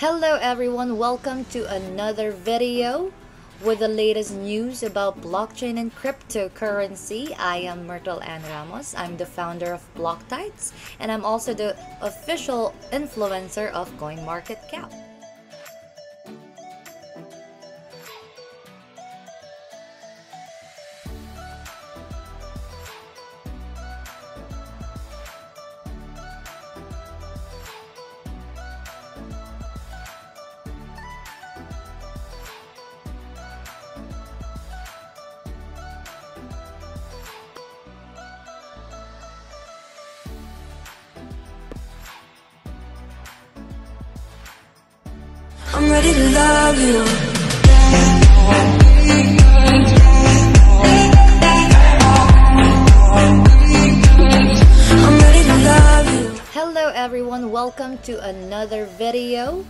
Hello everyone, welcome to another video with the latest news about blockchain and cryptocurrency. I am Myrtle Ann Ramos. I'm the founder of Block Tides and I'm also the official influencer of CoinMarketCap. I'm ready to love you. Hello everyone, welcome to another video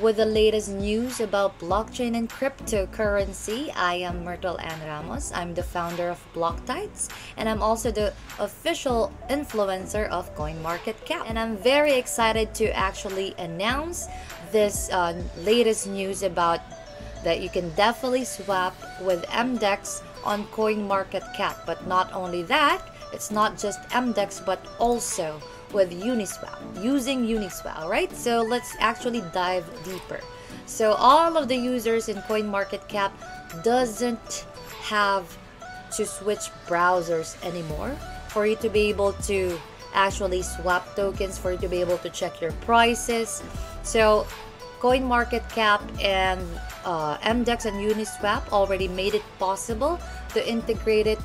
with the latest news about blockchain and cryptocurrency. I am Myrtle Ann Ramos. I'm the founder of Block Tides and I'm also the official influencer of CoinMarketCap. And I'm very excited to actually announce this uh, latest news about that you can definitely swap with MDEX on CoinMarketCap. But not only that, it's not just MDEX but also with Uniswap, using Uniswap, right? So let's actually dive deeper. So all of the users in CoinMarketCap doesn't have to switch browsers anymore for you to be able to actually swap tokens, for you to be able to check your prices. So CoinMarketCap and uh, MDEX and Uniswap already made it possible to integrate it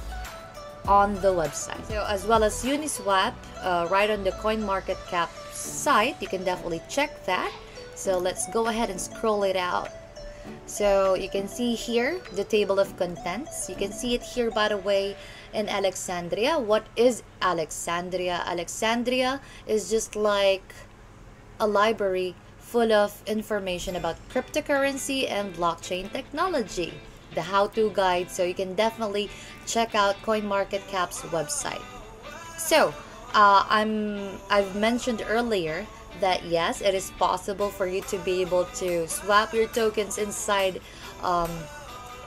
on the website. So as well as Uniswap, uh, right on the CoinMarketCap site, you can definitely check that. So let's go ahead and scroll it out. So you can see here the table of contents. You can see it here by the way in Alexandria. What is Alexandria? Alexandria is just like a library full of information about cryptocurrency and blockchain technology. The how-to guide, so you can definitely check out CoinMarketCap's website. So, uh, I'm I've mentioned earlier that yes, it is possible for you to be able to swap your tokens inside um,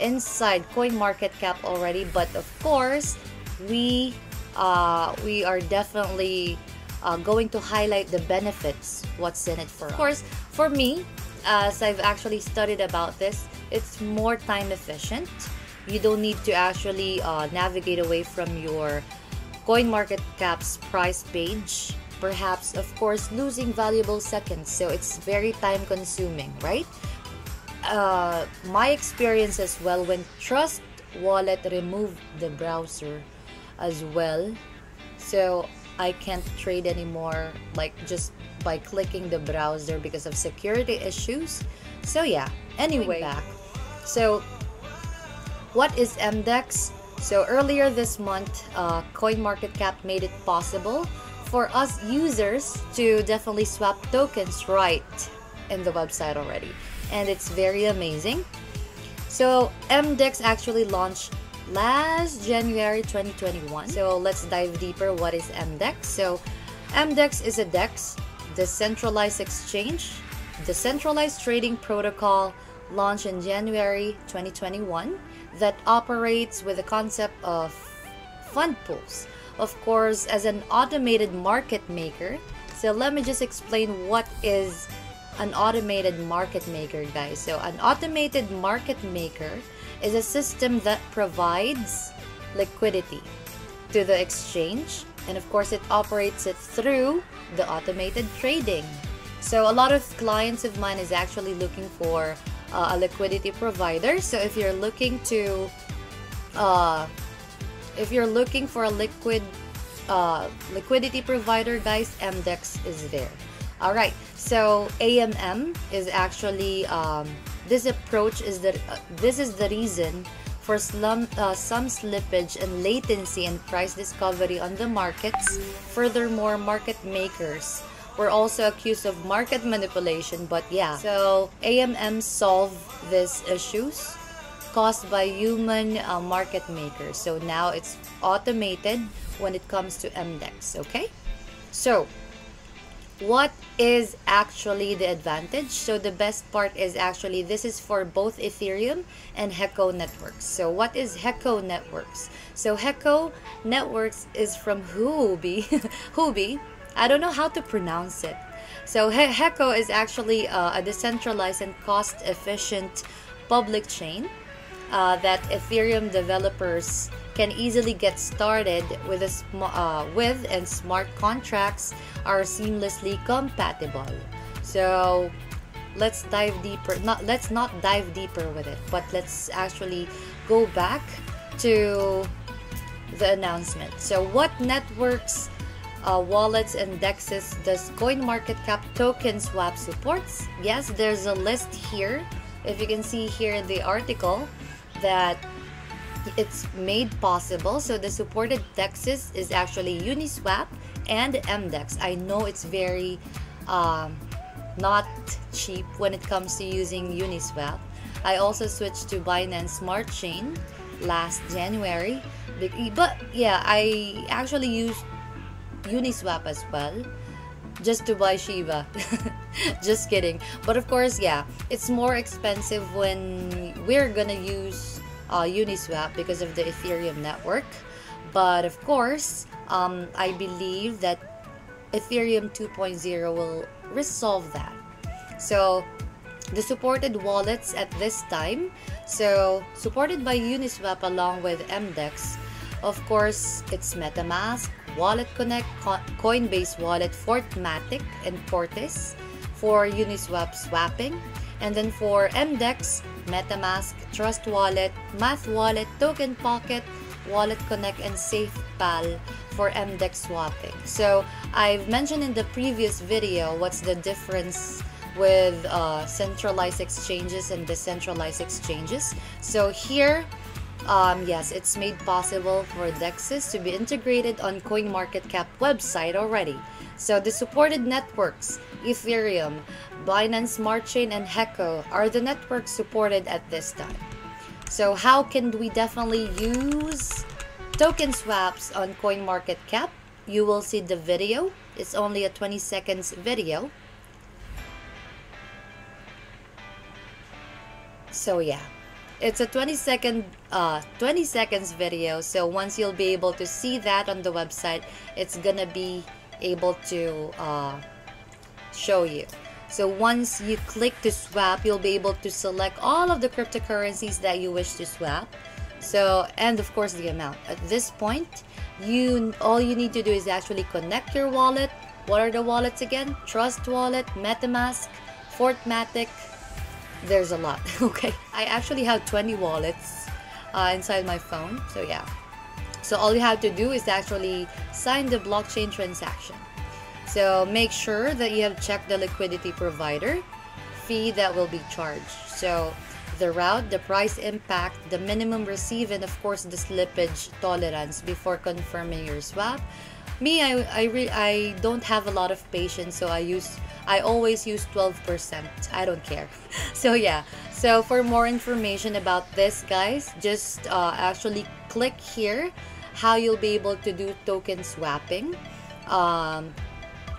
inside CoinMarketCap already, but of course, we uh, we are definitely uh, going to highlight the benefits, what's in it for us. Of course, for me, as I've actually studied about this, it's more time efficient. You don't need to actually uh, navigate away from your CoinMarketCap's price page. Perhaps, of course, losing valuable seconds. So it's very time consuming, right? Uh, my experience as well when Trust Wallet removed the browser as well. So I can't trade anymore like just by clicking the browser because of security issues. So yeah, anyway, back. So what is MDEX? So earlier this month, uh, CoinMarketCap made it possible for us users to definitely swap tokens right in the website already. And it's very amazing. So MDEX actually launched last January 2021. So let's dive deeper. What is MDEX? So MDEX is a DEX, decentralized exchange, decentralized trading protocol launched in January 2021 that operates with the concept of fund pools. Of course, as an automated market maker. So let me just explain what is an automated market maker, guys. So an automated market maker is a system that provides liquidity to the exchange and of course it operates it through the automated trading so a lot of clients of mine is actually looking for uh, a liquidity provider. So if you're looking to uh, if you're looking for a liquid uh, liquidity provider guys mdex is there. All right. So amm is actually um, this approach is the uh, this is the reason for slum, uh, some slippage and latency in price discovery on the markets. Furthermore, market makers were also accused of market manipulation, but yeah. So AMM solved these issues caused by human uh, market makers. So now it's automated when it comes to MDEX, okay? So what is actually the advantage so the best part is actually this is for both ethereum and heco networks so what is heco networks so heco networks is from huobi huobi i don't know how to pronounce it so He heco is actually uh, a decentralized and cost efficient public chain uh, that ethereum developers can easily get started with, a uh, with and smart contracts are seamlessly compatible. So let's dive deeper. Not let's not dive deeper with it, but let's actually go back to the announcement. So what networks, uh, wallets, and dexes does CoinMarketCap token swap supports? Yes, there's a list here. If you can see here in the article that it's made possible. So the supported dexes is actually Uniswap and MDEX. I know it's very um, not cheap when it comes to using Uniswap. I also switched to Binance Smart Chain last January. But yeah, I actually used Uniswap as well just to buy Shiba. just kidding. But of course, yeah, it's more expensive when we're gonna use uh, Uniswap because of the Ethereum network. But of course, um, I believe that Ethereum 2.0 will resolve that. So the supported wallets at this time, so supported by Uniswap along with MDEX, of course, it's MetaMask, Wallet Connect, Coinbase Wallet, Fortmatic, and Portis for Uniswap swapping. And then for MDEX, MetaMask, Trust Wallet, Math Wallet, Token Pocket, Wallet Connect, and SafePal for MDEX swapping. So I've mentioned in the previous video what's the difference with uh, centralized exchanges and decentralized exchanges. So here, um, yes, it's made possible for DEXs to be integrated on CoinMarketCap website already. So the supported networks, Ethereum, Binance Smart Chain, and Heco are the networks supported at this time. So how can we definitely use token swaps on CoinMarketCap? You will see the video. It's only a 20 seconds video. So yeah, it's a 20 second uh 20 seconds video so once you'll be able to see that on the website it's gonna be able to uh, show you. So once you click to swap, you'll be able to select all of the cryptocurrencies that you wish to swap. So, and of course the amount. At this point, you all you need to do is actually connect your wallet. What are the wallets again? Trust Wallet, MetaMask, Fortmatic. There's a lot, okay? I actually have 20 wallets uh, inside my phone. So yeah, so all you have to do is actually sign the blockchain transaction. So make sure that you have checked the liquidity provider fee that will be charged. So the route, the price impact, the minimum receive, and of course the slippage tolerance before confirming your swap. Me, I I re- I don't have a lot of patience, so I use I always use 12%. I don't care. So yeah. So for more information about this, guys, just uh, actually click here how you'll be able to do token swapping. Um,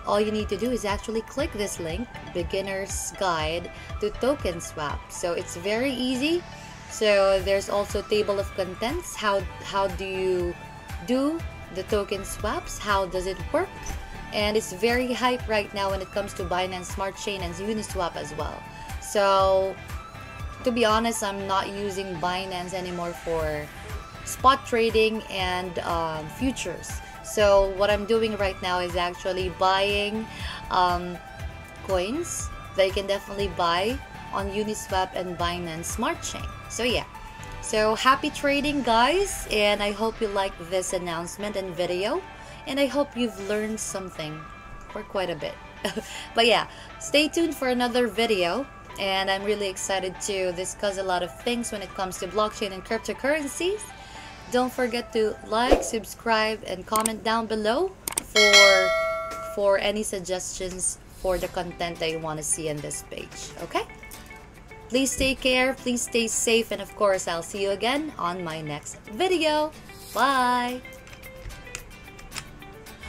all you need to do is actually click this link, Beginner's Guide to Token Swap. So it's very easy. So there's also table of contents. How, how do you do the token swaps? How does it work? And it's very hype right now when it comes to Binance Smart Chain and Uniswap as well. So to be honest, I'm not using Binance anymore for spot trading and um, futures. So what I'm doing right now is actually buying um, coins that you can definitely buy on Uniswap and Binance Smart Chain. So yeah. So happy trading guys and I hope you like this announcement and video and I hope you've learned something for quite a bit. but yeah, stay tuned for another video and I'm really excited to discuss a lot of things when it comes to blockchain and cryptocurrencies. Don't forget to like, subscribe, and comment down below for, for any suggestions for the content that you want to see in this page. Okay? Please take care, please stay safe, and of course, I'll see you again on my next video. Bye!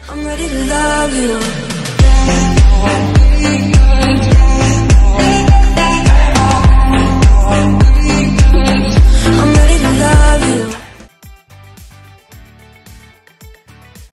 I'm ready to love you.